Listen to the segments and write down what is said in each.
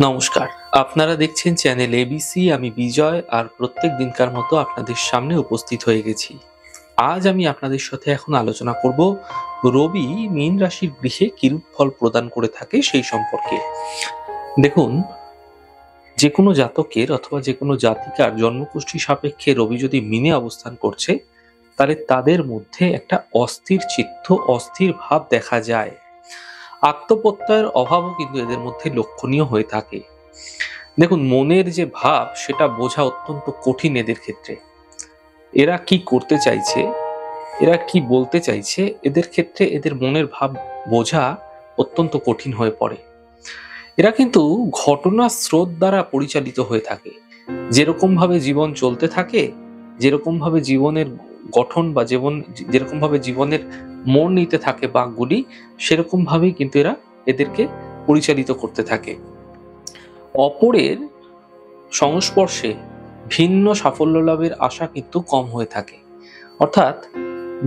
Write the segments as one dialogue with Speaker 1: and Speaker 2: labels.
Speaker 1: নমস্কার। আপনারা দেখছেন চ্যানেল এবিসি আমি বিজয়, আর প্রত্যেক দিনকার মতো আপনাদের সামনে উপস্থিত হয়ে গেছি। আজ আমি আপনাদের সাথে এখন আলোচনা করব রবি মীন রাশির গৃহে কিরূপ ফল প্রদান করে থাকে সেই সম্পর্কে। দেখুন যে কোনো জাতকের অথবা যে কোনো জাতিকার জন্মকুষ্ঠী সাপেক্ষে রবি যদি মিনে অবস্থান করছে, তাহলে তাদের মধ্যে একটা অস্থির চিত্ত, অস্থির ভাব দেখা যায়। আত্মপ্রত্যয়ের অভাবও কিন্তু এদের মধ্যে লক্ষণীয় হয়ে থাকে। দেখুন, মনের যে ভাব, সেটা বোঝা অত্যন্ত কঠিন এদের ক্ষেত্রে। এরা কি করতে চাইছে, এরা কি বলতে চাইছে, এদের ক্ষেত্রে এদের মনের ভাব বোঝা অত্যন্ত কঠিন হয়ে পড়ে। এরা কিন্তু ঘটনা স্রোত দ্বারা পরিচালিত হয়ে থাকে। যেরকম ভাবে জীবন চলতে থাকে যেরকম ভাবে জীবনের গঠন বা জীবন, যেরকম ভাবে জীবনের মোড় নিতে থাকে বাঘগুলি, সেরকম ভাবেই কিন্তু এরা এদেরকে পরিচালিত করতে থাকে। অপরের সংস্পর্শে ভিন্ন সাফল্য লাভের আশা কিন্তু কম হয়ে থাকে। অর্থাৎ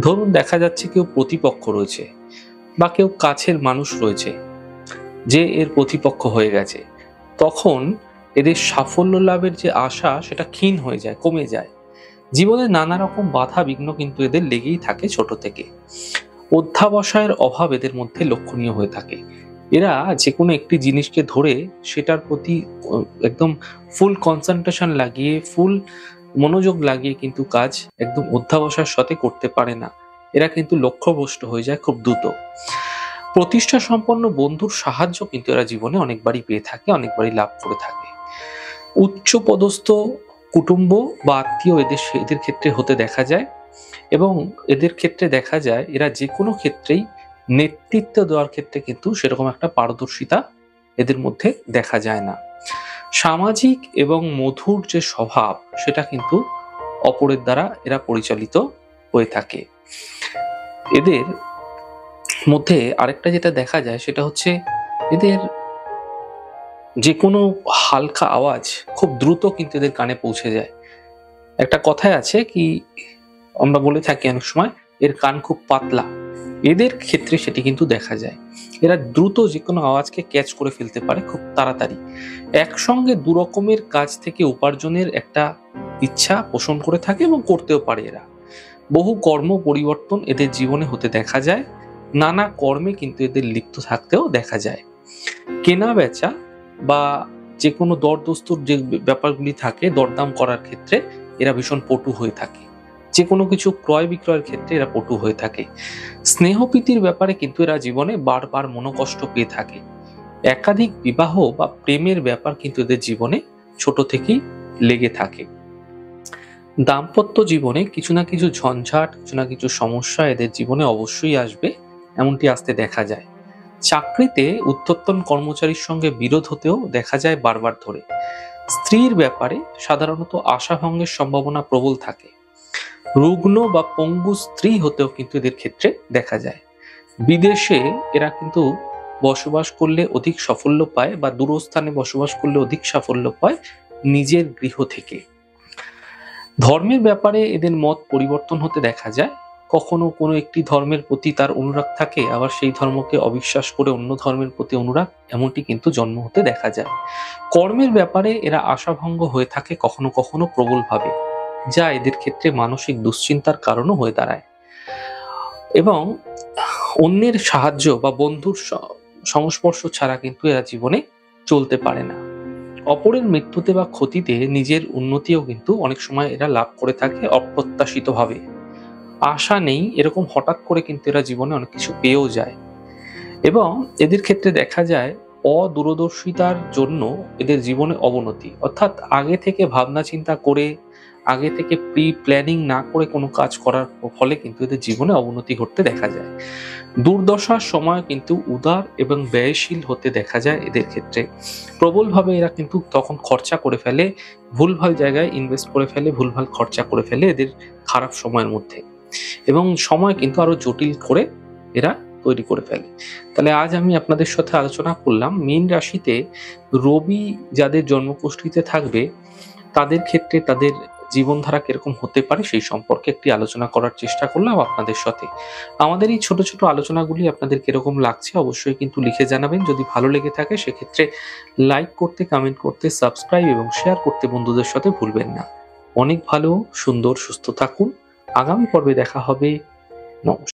Speaker 1: ধরুন দেখা যাচ্ছে কেউ প্রতিপক্ষ রয়েছে বা কেউ কাছের মানুষ রয়েছে, যে এর প্রতিপক্ষ হয়ে গেছে। তখন এদের সাফল্য লাভের যে আশা, সেটা ক্ষীণ হয়ে যায়, কমে যায়। জীবনে নানা রকম বাধা বিঘ্ন কিন্তু এদের লেগেই থাকে ছোট থেকে। অধ্যাবসায়ের অভাব এদের মধ্যে লক্ষণীয় হয়ে থাকে। এরা যে কোনো একটি জিনিসকে ধরে সেটার প্রতি একদম ফুল কনসেন্ট্রেশন লাগিয়ে ফুল মনোযোগ লাগিয়ে কিন্তু কাজ একদম অধ্যাবসায়ের সাথে করতে পারে না। এরা কিন্তু লক্ষ্যভ্রষ্ট হয়ে যায় খুব দ্রুত। প্রতিষ্ঠা সম্পন্ন বন্ধুর সাহায্য কিন্তু এরা জীবনে অনেকবারই পেয়ে থাকে, অনেকবারই লাভ করে থাকে। উচ্চ পদস্থ কুটুম্ব বা আত্মীয় এদের এদের ক্ষেত্রে হতে দেখা যায় এবং এদের ক্ষেত্রে দেখা যায় এরা যে কোনো ক্ষেত্রেই নেতৃত্ব দেওয়ার ক্ষেত্রে কিন্তু সেরকম একটা পারদর্শিতা এদের মধ্যে দেখা যায় না। সামাজিক এবং মধুর যে স্বভাব সেটা কিন্তু অপরের দ্বারা এরা পরিচালিত হয়ে থাকে। এদের মধ্যে আরেকটা যেটা দেখা যায় সেটা হচ্ছে এদের যে কোনো হালকা আওয়াজ খুব দ্রুত কিন্তু এদের কানে পৌঁছে যায়। একটা কথায় আছে কি, আমরা বলে থাকি অনেক সময়, এর কান খুব পাতলা। এদের ক্ষেত্রে সেটি কিন্তু দেখা যায়। এরা দ্রুত যে কোনো আওয়াজকে ক্যাচ করে ফেলতে পারে খুব তাড়াতাড়ি। একসঙ্গে দু রকমের কাজ থেকে উপার্জনের একটা ইচ্ছা পোষণ করে থাকে এবং করতেও পারে এরা। বহু কর্ম পরিবর্তন এদের জীবনে হতে দেখা যায়। নানা কর্মে কিন্তু এদের লিপ্ত থাকতেও দেখা যায়। কেনা বেচা বা যে কোনো দরদস্তুর যে ব্যাপারগুলি থাকে দরদাম করার ক্ষেত্রে এরা ভীষণ পটু হয়ে থাকে। যে কোনো কিছু ক্রয় বিক্রয়ের ক্ষেত্রে এরা পটু হয়ে থাকে। স্নেহপ্রীতির ব্যাপারে কিন্তু এরা জীবনে বারবার মনোকষ্ট পেয়ে থাকে। একাধিক বিবাহ বা প্রেমের ব্যাপার কিন্তু এদের জীবনে ছোট থেকেই লেগে থাকে। দাম্পত্য জীবনে কিছু না কিছু ঝঞ্ঝাট, কিছু না কিছু সমস্যা এদের জীবনে অবশ্যই আসবে, এমনটি আসতে দেখা যায়। চাকরিতে উত্তোত্তন কর্মচারীর সঙ্গে বিরোধ হতেও দেখা যায় বারবার ধরে। স্ত্রীর ব্যাপারে সাধারণত আশাভঙ্গের সম্ভাবনা প্রবল থাকে। রুগ্ন বা পঙ্গু স্ত্রী হতেও কিন্তু এদের ক্ষেত্রে দেখা যায়। বিদেশে এরা কিন্তু বসবাস করলে অধিক সাফল্য পায় বা দূরস্থানে বসবাস করলে অধিক সাফল্য পায় নিজের গৃহ থেকে। ধর্মের ব্যাপারে এদের মত পরিবর্তন হতে দেখা যায়। কখনো কোনো একটি ধর্মের প্রতি তার অনুরাগ থাকে, আবার সেই ধর্মকে অবিশ্বাস করে অন্য ধর্মের প্রতি অনুরাগ, এমনটি কিন্তু জন্ম হতে দেখা যায়। কর্মের ব্যাপারে এরা আশাভঙ্গ হয়ে থাকে কখনো কখনো প্রবলভাবে যা এদের ক্ষেত্রে মানসিক দুশ্চিন্তার কারণও হয়ে দাঁড়ায়। এবং অন্যের সাহায্য বা বন্ধুর সংস্পর্শ ছাড়া কিন্তু এরা জীবনে চলতে পারে না। অপরের মৃত্যুতে বা ক্ষতিতে নিজের উন্নতিও কিন্তু অনেক সময় এরা লাভ করে থাকে অপ্রত্যাশিতভাবে। আশা নেই, এরকম হঠাৎ করে কিন্তু এরা জীবনে অনেক কিছু পেয়েও যায়। এবং এদের ক্ষেত্রে দেখা যায়, অদূরদর্শিতার জন্য এদের জীবনে অবনতি। অর্থাৎ আগে থেকে ভাবনা চিন্তা করে, আগে থেকে প্রি প্ল্যানিং না করে কোনো কাজ করার ফলে কিন্তু এদের জীবনে অবনতি ঘটতে দেখা যায়। দুর্দশার সময় কিন্তু উদার এবং ব্যয়শীল হতে দেখা যায় এদের ক্ষেত্রে। প্রবলভাবে এরা কিন্তু তখন খরচা করে ফেলে, ভুলভাল জায়গায় ইনভেস্ট করে ফেলে, ভুলভাল খরচা করে ফেলে এদের খারাপ সময়ের মধ্যে। এবং সময় কিন্তু আরও জটিল করে এরা তৈরি করে ফেলে। তাহলে আজ আমি আপনাদের সাথে আলোচনা করলাম, মীন রাশিতে রবি যাদের জন্মকুষ্ঠিতে থাকবে, তাদের ক্ষেত্রে তাদের জীবনধারা কীরকম হতে পারে সেই সম্পর্কে একটি আলোচনা করার চেষ্টা করলাম আপনাদের সাথে। আমাদের এই ছোট ছোট আলোচনাগুলি আপনাদের কীরকম লাগছে অবশ্যই কিন্তু লিখে জানাবেন। যদি ভালো লেগে থাকে সেক্ষেত্রে লাইক করতে, কমেন্ট করতে, সাবস্ক্রাইব এবং শেয়ার করতে বন্ধুদের সাথে ভুলবেন না। অনেক ভালো, সুন্দর, সুস্থ থাকুন। আগামী পর্বে দেখা হবে। নমস্কার।